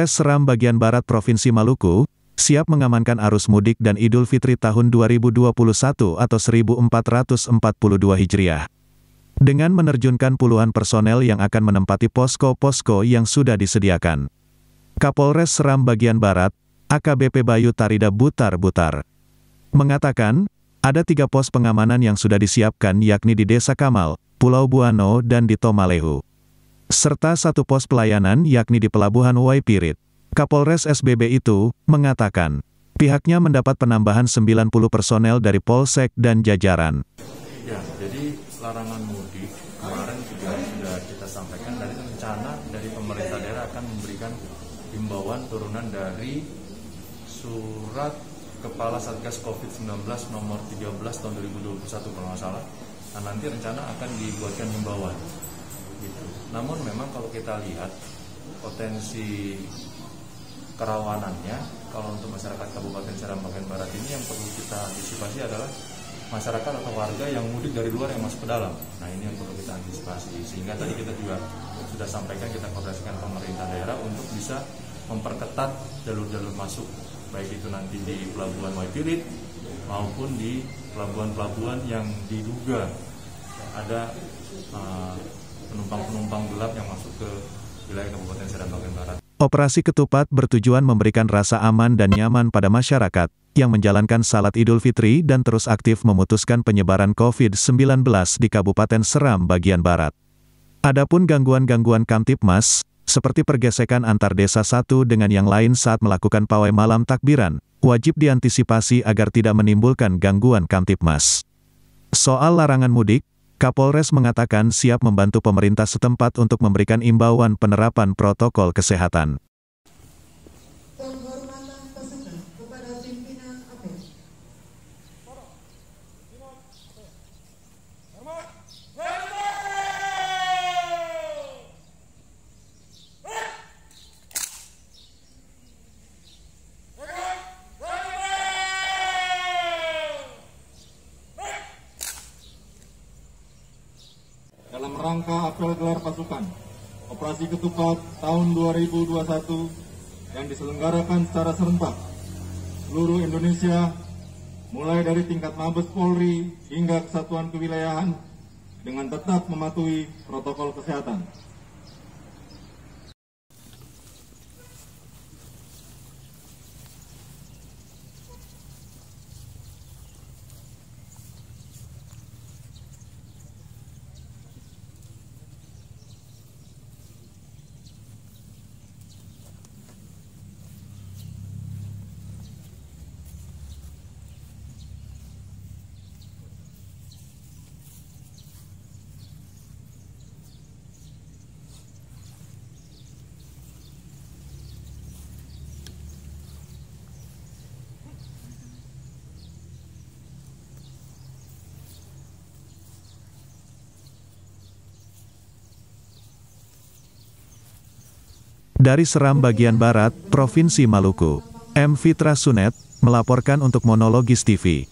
Kapolres Seram bagian Barat Provinsi Maluku, siap mengamankan arus mudik dan Idul Fitri tahun 2021 atau 1442 Hijriah. Dengan menerjunkan puluhan personel yang akan menempati posko-posko yang sudah disediakan. Kapolres Seram bagian Barat, AKBP Bayu Tarida Butar-Butar, mengatakan, ada tiga pos pengamanan yang sudah disiapkan yakni di Desa Kamal, Pulau Buano dan di Tomalehu serta satu pos pelayanan yakni di Pelabuhan Waipirit. Kapolres SBB itu, mengatakan, pihaknya mendapat penambahan 90 personel dari Polsek dan jajaran. Ya, jadi larangan mudik kemarin juga sudah kita sampaikan dari rencana dari pemerintah daerah akan memberikan himbauan turunan dari surat Kepala Satgas COVID-19 nomor 13 tahun 2021 kalau nggak salah. Nah, nanti rencana akan dibuatkan himbauan gitu. Namun memang kalau kita lihat potensi kerawanannya kalau untuk masyarakat Kabupaten Seram bagian Barat ini yang perlu kita antisipasi adalah masyarakat atau warga yang mudik dari luar yang masuk ke dalam. Nah ini yang perlu kita antisipasi sehingga tadi kita juga sudah sampaikan kita koordinasikan pemerintah daerah untuk bisa memperketat jalur-jalur masuk baik itu nanti di pelabuhan Waipirit maupun di pelabuhan-pelabuhan yang diduga ada uh, penumpang-penumpang gelap yang masuk ke wilayah Kabupaten Seram bagian Barat. Operasi Ketupat bertujuan memberikan rasa aman dan nyaman pada masyarakat yang menjalankan salat Idul Fitri dan terus aktif memutuskan penyebaran COVID-19 di Kabupaten Seram bagian Barat. Adapun gangguan-gangguan Kamtipmas, seperti pergesekan antar desa satu dengan yang lain saat melakukan pawai malam takbiran, wajib diantisipasi agar tidak menimbulkan gangguan Kamtipmas. Soal larangan mudik, Kapolres mengatakan siap membantu pemerintah setempat untuk memberikan imbauan penerapan protokol kesehatan. Dalam rangka apel gelar pasukan Operasi Ketupat tahun 2021 yang diselenggarakan secara serentak seluruh Indonesia mulai dari tingkat Mabes Polri hingga kesatuan kewilayahan dengan tetap mematuhi protokol kesehatan. Dari Seram bagian Barat, Provinsi Maluku, M. Fitra Sunet, melaporkan untuk Monologis TV.